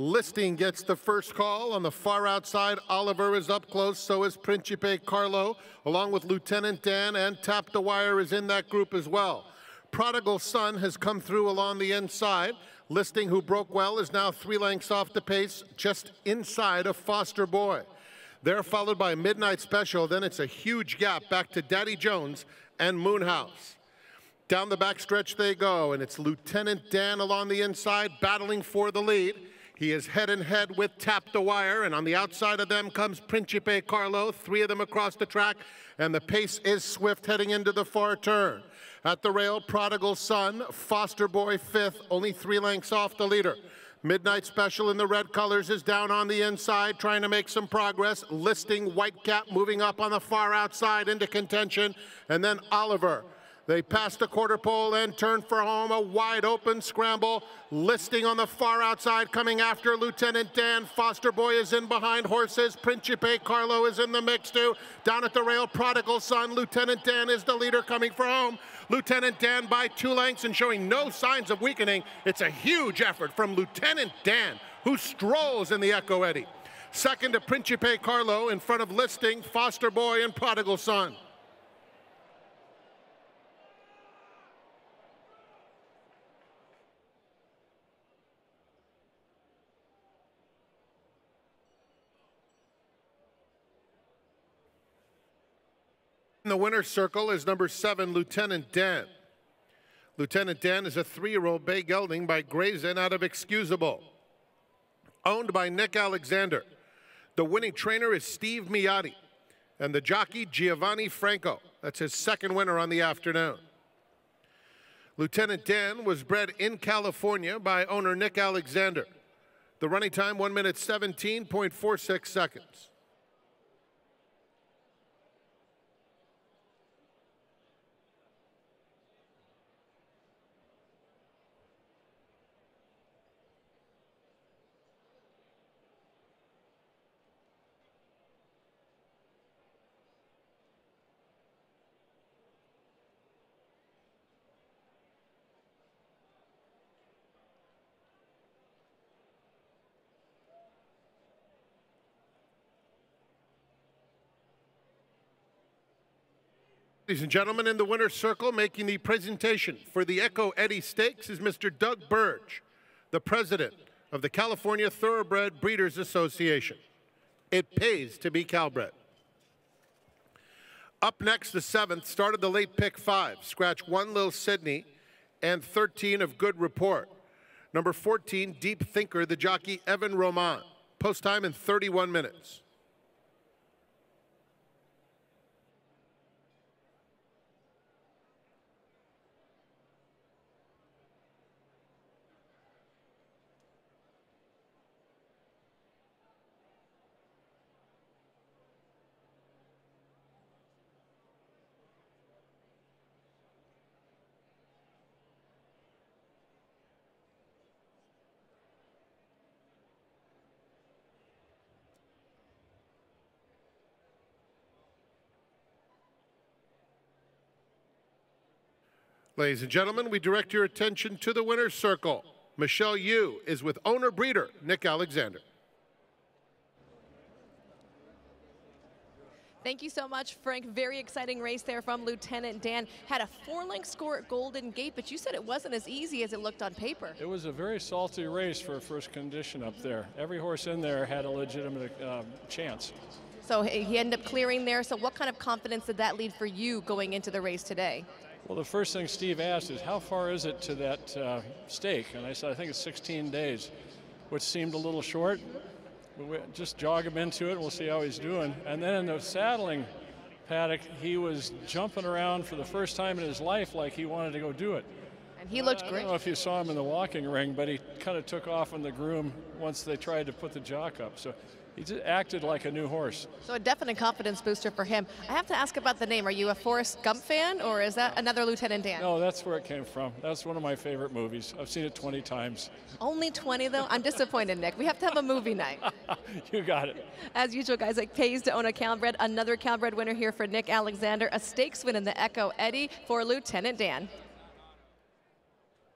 Listing gets the first call. On the far outside, Oliver is up close. So is Principe Carlo, along with Lieutenant Dan, and Tap the Wire is in that group as well. Prodigal Son has come through along the inside. Listing, who broke well, is now three lengths off the pace, just inside of Foster Boy. They're followed by Midnight Special. Then it's a huge gap back to Daddy Jones and Moonhouse. Down the backstretch they go, and it's Lieutenant Dan along the inside battling for the lead. He is head and head with Tap the Wire, and on the outside of them comes Principe Carlo, three of them across the track, and the pace is swift heading into the far turn. At the rail, Prodigal Son, Foster Boy fifth, only three lengths off the leader. Midnight Special in the red colors is down on the inside, trying to make some progress. Listing Whitecap moving up on the far outside into contention. And then Oliver they passed the quarter pole and turned for home. A wide open scramble. Listing on the far outside coming after Lieutenant Dan. Foster Boy is in behind horses. Principe Carlo is in the mix too. Down at the rail, Prodigal Son. Lieutenant Dan is the leader coming for home. Lieutenant Dan by two lengths and showing no signs of weakening. It's a huge effort from Lieutenant Dan, who strolls in the Echo Eddie. Second to Principe Carlo in front of Listing, Foster Boy, and Prodigal Son. In the winner's circle is number seven, Lieutenant Dan. Lieutenant Dan is a three-year-old bay gelding by Grazen out of Excusable, owned by Nick Alexander. The winning trainer is Steve Miyadi, and the jockey Geovanni Franco. That's his second winner on the afternoon. Lieutenant Dan was bred in California by owner Nick Alexander. The running time, 1 minute 17.46 seconds. Ladies and gentlemen, in the winner's circle, making the presentation for the Echo Eddie Stakes is Mr. Doug Burge, the president of the California Thoroughbred Breeders Association. It pays to be Calbred. Up next, the seventh, started the late pick five, scratch one Lil Sydney, and 13 of Good Report. Number 14, Deep Thinker, the jockey Evin Roman. Post time in 31 minutes. Ladies and gentlemen, we direct your attention to the winner's circle. Michelle Yu is with owner breeder Nick Alexander. Thank you so much, Frank. Very exciting race there from Lieutenant Dan. Had a four-length score at Golden Gate, but you said it wasn't as easy as it looked on paper. It was a very salty race for a first condition up there. Every horse in there had a legitimate uh, chance. So he ended up clearing there. So what kind of confidence did that lead for you going into the race today? Well, the first thing Steve asked is, how far is it to that uh, stake? And I said, I think it's 16 days, which seemed a little short. We just jog him into it, and we'll see how he's doing. And then in the saddling paddock, he was jumping around for the first time in his life like he wanted to go do it. And he looked uh, great. I don't know if you saw him in the walking ring, but he kind of took off on the groom once they tried to put the jock up. So he just acted like a new horse. So a definite confidence booster for him. I have to ask about the name. Are you a Forrest Gump fan, or is that another Lieutenant Dan? No, that's where it came from. That's one of my favorite movies. I've seen it 20 times. Only 20, though? I'm disappointed, Nick. We have to have a movie night. you got it. As usual, guys, it pays to own a Calbred. Another Calbred winner here for Nick Alexander. A stakes win in the Echo Eddie for Lieutenant Dan.